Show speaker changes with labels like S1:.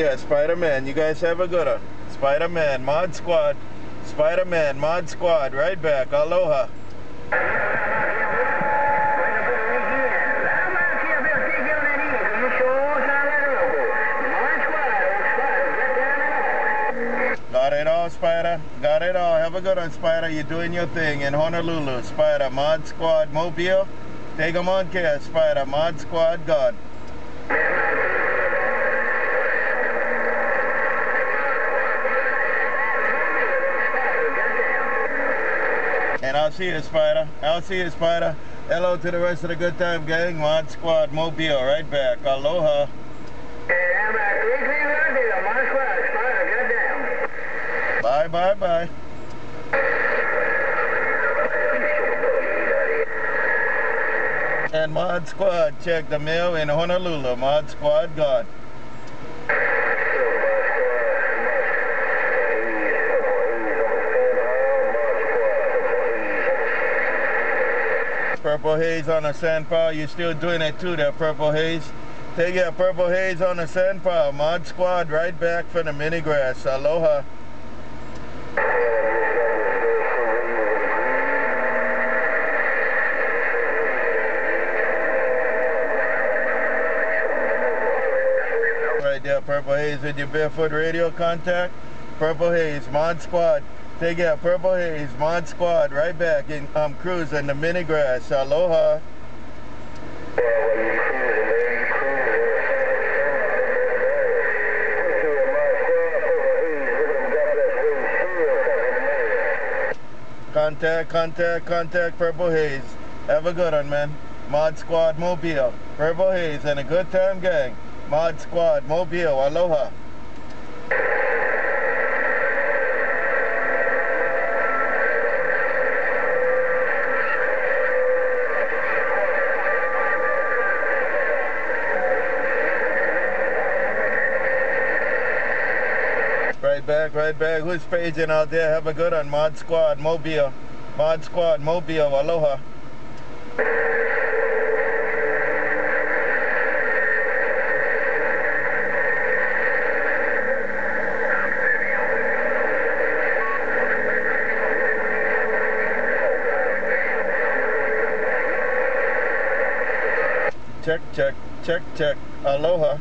S1: there, Spider-Man. You guys have a good one. Spider-Man, Mod Squad. Spider-Man, Mod Squad, right back. Aloha. Got it all, Spider. Got it all. Have a good one, Spider. You're doing your thing in Honolulu. Spider, Mod Squad, Mobile. Take them on care, Spider. Mod Squad, God. And I'll see you, Spider. I'll see you, Spider. Hello to the rest of the good time gang. Mod Squad, Mobile, right back. Aloha. Hey, I'm at 3300, Mod Squad, Spider, goddamn. Bye, bye, bye. And Mod Squad, check the mail in Honolulu. Mod Squad, God. Purple Haze on the sand pile. You're still doing it too, that Purple Haze. Take your Purple Haze on the sand pile. Mod Squad right back for the mini grass. Aloha. Right there, Purple Haze with your barefoot radio contact. Purple Haze, Mod Squad. Take care, Purple Haze, Mod Squad, right back in um, cruising the mini grass. Aloha. Contact, contact, contact Purple Haze. Have a good one, man. Mod Squad Mobile. Purple Haze and a good time gang. Mod Squad Mobile. Aloha. Right back, right back. Who's paging out there? Have a good one. Mod Squad, Mobile. Mod Squad, Mobile. Aloha. Check, check, check, check. Aloha.